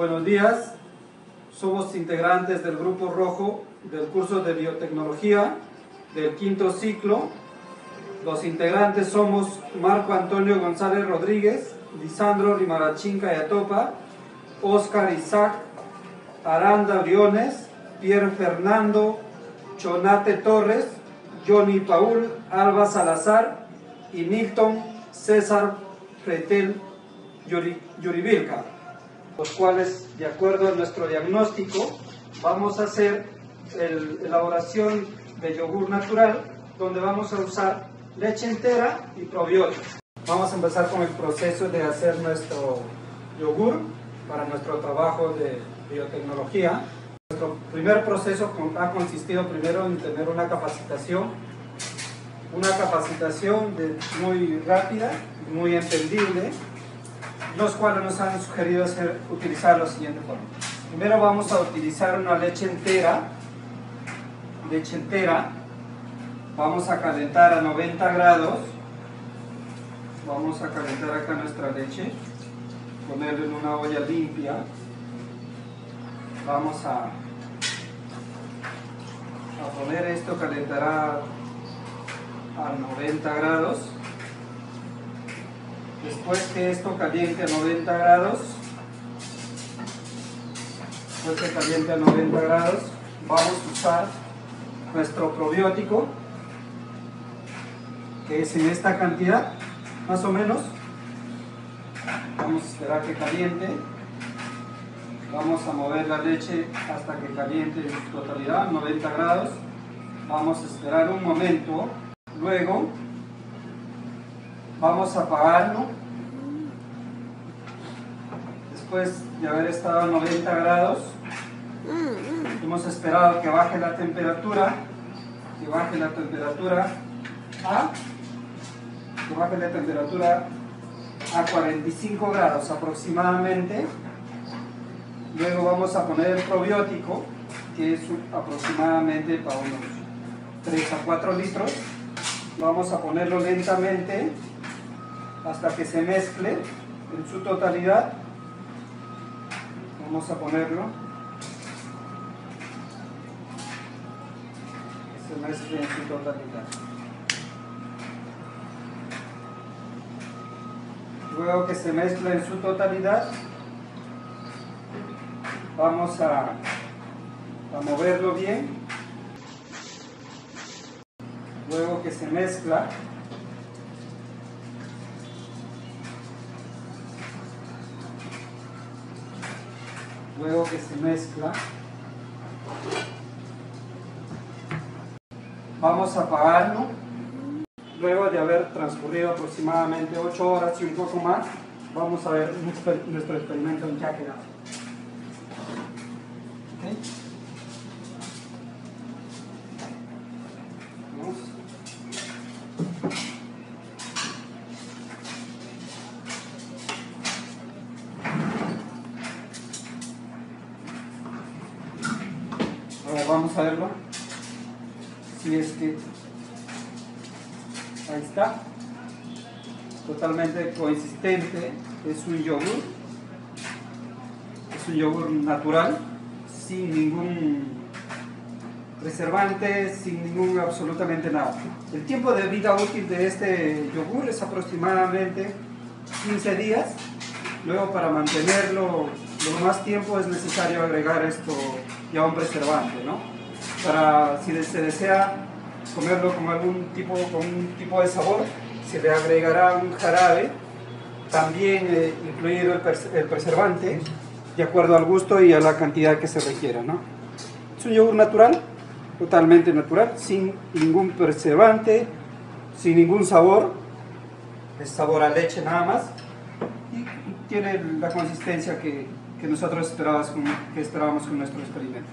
Buenos días, somos integrantes del Grupo Rojo del curso de Biotecnología del quinto ciclo. Los integrantes somos Marco Antonio González Rodríguez, Lisandro Rimarachín Cayatopa, Oscar Isaac Aranda Briones, Pierre Fernando Chonate Torres, Johnny Paul Alba Salazar y Milton César Fretel Yuribilca, los cuales, de acuerdo a nuestro diagnóstico, vamos a hacer la elaboración de yogur natural, donde vamos a usar leche entera y probióticos. Vamos a empezar con el proceso de hacer nuestro yogur para nuestro trabajo de biotecnología. Nuestro primer proceso ha consistido primero en tener una capacitación, una capacitación de, muy rápida, muy entendible, los cuales nos han sugerido hacer, utilizar la siguiente forma. Primero vamos a utilizar una leche entera, leche entera, vamos a calentar a 90 grados, vamos a calentar acá nuestra leche, ponerlo en una olla limpia, vamos a, a poner esto, calentará a 90 grados, después que esto caliente a 90 grados, después que caliente a 90 grados, vamos a usar nuestro probiótico, que es en esta cantidad, más o menos. Vamos a esperar que caliente. Vamos a mover la leche hasta que caliente en su totalidad, 90 grados. Vamos a esperar un momento. Luego vamos a apagarlo. Después de haber estado a 90 grados, hemos esperado que baje la temperatura, que baje la temperatura a, que baje la temperatura a 45 grados aproximadamente. Luego vamos a poner el probiótico, que es aproximadamente para unos 3 a 4 litros. Vamos a ponerlo lentamente hasta que se mezcle en su totalidad. Vamos a ponerlo. Se mezcle en su totalidad. Luego que se mezcla en su totalidad, vamos a, a moverlo bien. Luego que se mezcla, luego que se mezcla, vamos a apagarlo. Luego de haber transcurrido aproximadamente 8 horas y un poco más, vamos a ver nuestro experimento en ya quedado. Vamos. Ahora vamos a verlo. Si es que Ahí está. Totalmente consistente. Es un yogur. Es un yogur natural. Sin ningún preservante, sin ningún absolutamente nada. El tiempo de vida útil de este yogur es aproximadamente 15 días. Luego para mantenerlo lo más tiempo es necesario agregar esto ya un preservante, ¿no? Para si se desea comerlo con algún tipo, con un tipo de sabor, se le agregará un jarabe, también eh, incluido el, el, preservante, de acuerdo al gusto y a la cantidad que se requiera. ¿no? Es un yogur natural, totalmente natural, sin ningún preservante, sin ningún sabor, es sabor a leche nada más, y tiene la consistencia que, que nosotros esperábamos con, que esperábamos con nuestro experimento.